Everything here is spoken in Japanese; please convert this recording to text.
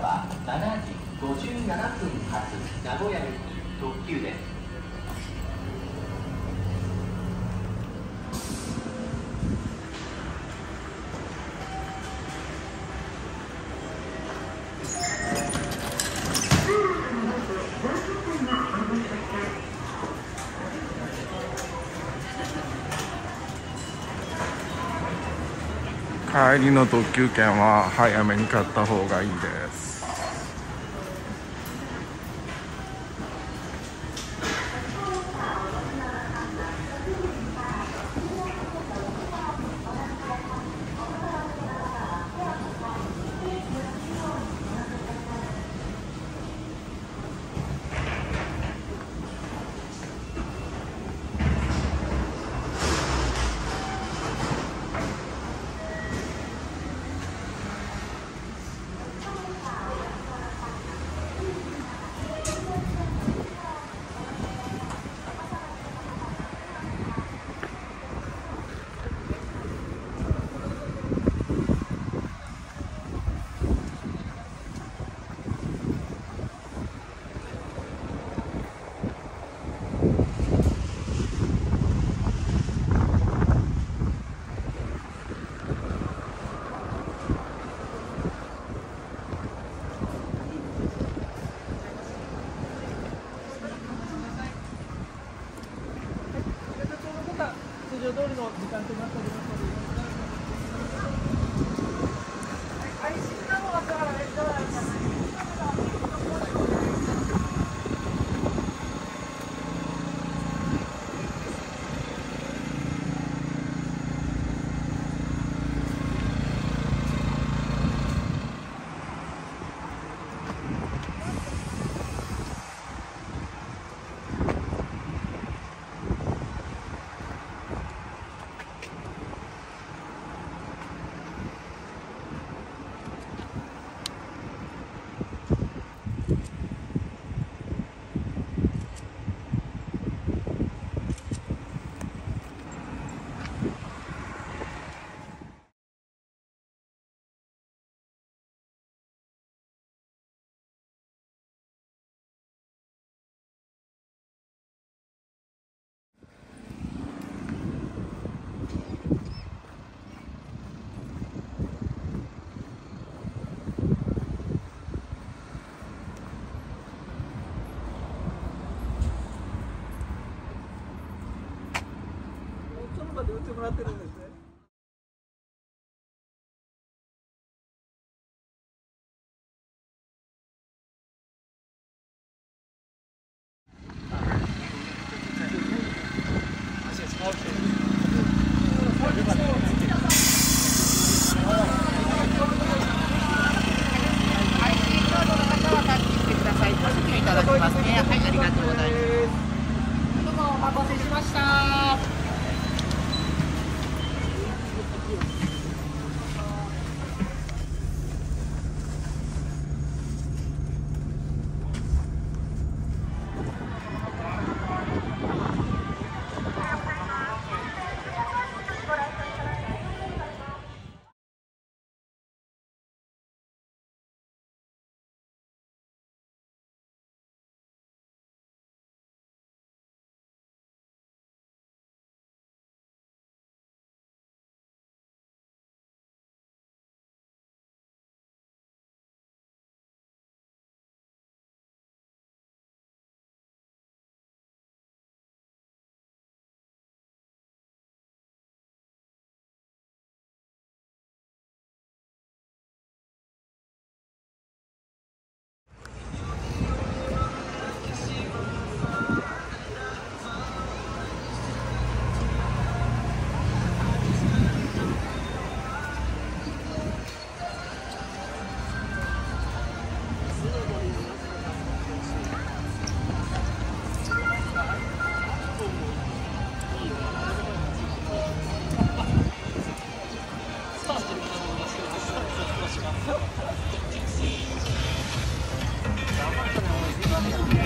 車は7時57分発名古屋行き特急です。帰りの特急券は早めに買った方がいいです。通りの時間となっております。のでその場で売ってもらってるんですねいただきますね。はい、ありがとうございます。どうもお待たせしました。「Thank you.